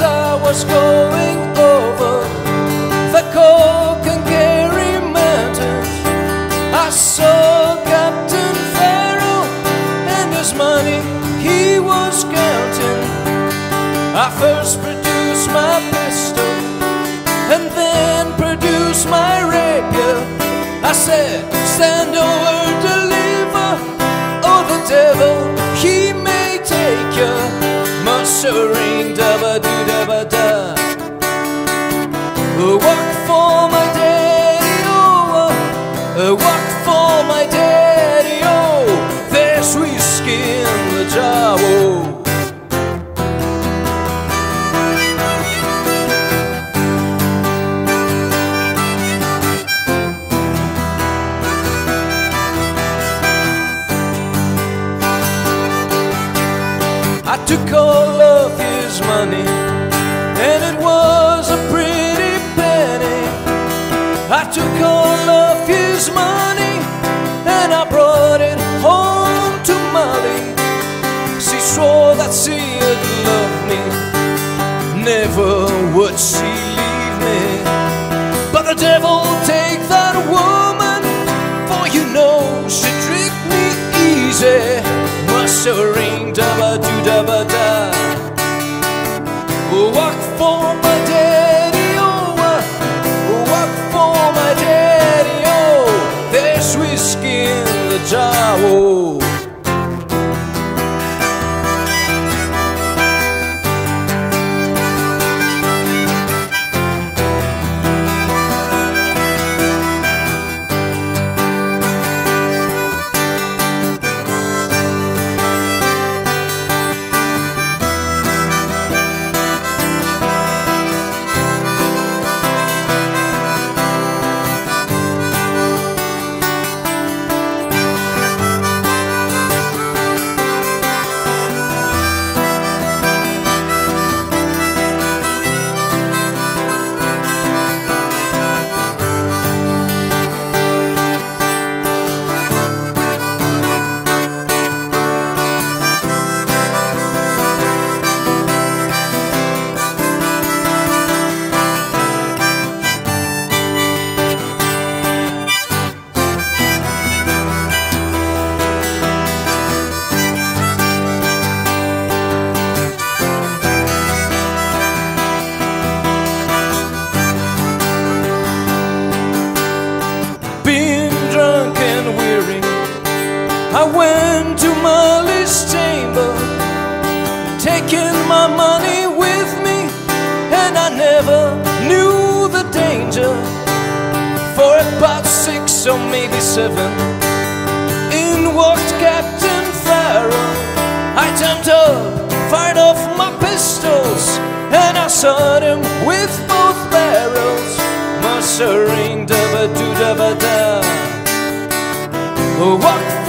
was going over the Cork and Kerry Mountains, I saw Captain Farrell and his money he was counting. I first produced my pistol and then produced my rapier. I said, stand over, deliver, oh the devil, he may take you. Mushering, dabba dabba da. Walk never would she leave me. But the devil take that woman, for you know she tricked me easy. Mushering, dabba doo dabba da. Walk for my daddy, oh, walk for my daddy, oh. There's whiskey in the jar, oh. I went to Molly's chamber, taking my money with me, and I never knew the danger. For about six or maybe seven, in walked Captain Farrell. I jumped up, fired off my pistols, and I shot him with both barrels. Mushering, dabba doo dabba da. Walk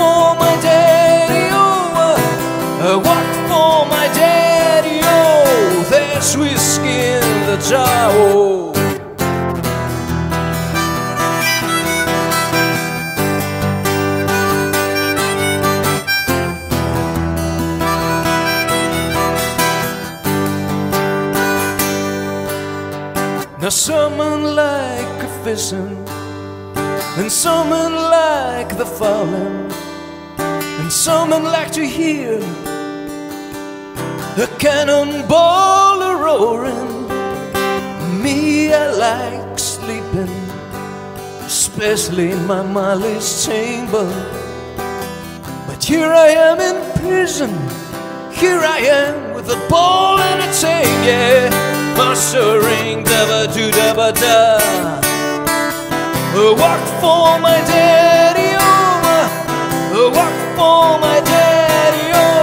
There's whiskey in the jar. Now someone like a fishing, and someone like the falling, and someone like to hear a cannonball roaring. Me, I like sleeping, especially in my Molly's chamber. But here I am in prison, here I am with a ball and a chain, yeah. Mushering, dabba doo dabba da. Walk for my daddy, oh, walk for my daddy.